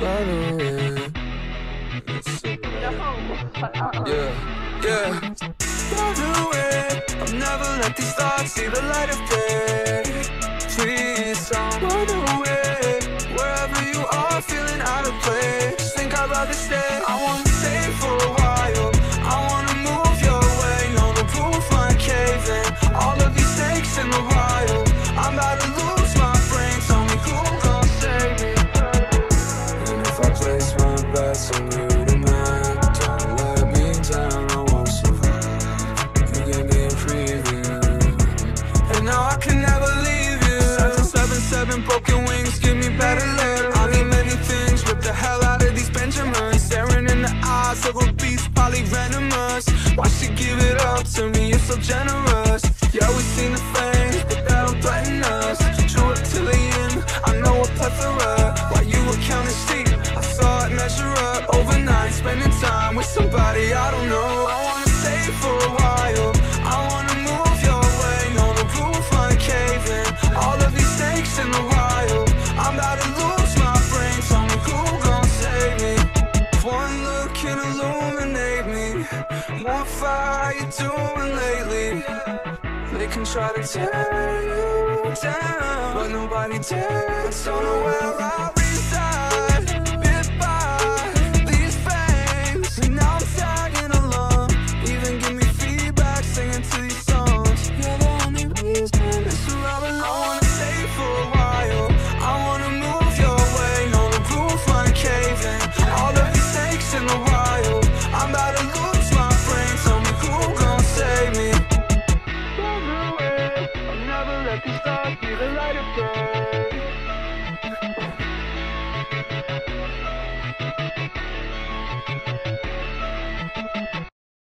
by the way. Yeah, yeah. By the way, I'll never let these thoughts see the light of day. Please don't run away. Wherever you are, feeling out of place. Think I'd rather stay. Bets on you tonight, don't let me down. I won't survive. You me a preview. And now I can never leave you. Seven, seven, seven broken wings, give me better luck. I need many things, rip the hell out of these Benjamins. Staring in the eyes of a beast, probably venomous. Why she give it up to me? You're so generous. Yeah, we seen the fangs, somebody I don't know. I wanna stay for a while. I wanna move your way. No, the roof cave in. All of these stakes in the wild. I'm about to lose my brain. Tell me who gon' save me. One look can illuminate me. More fire you doing lately. They can try to tear you down, but nobody dares. Don't know me.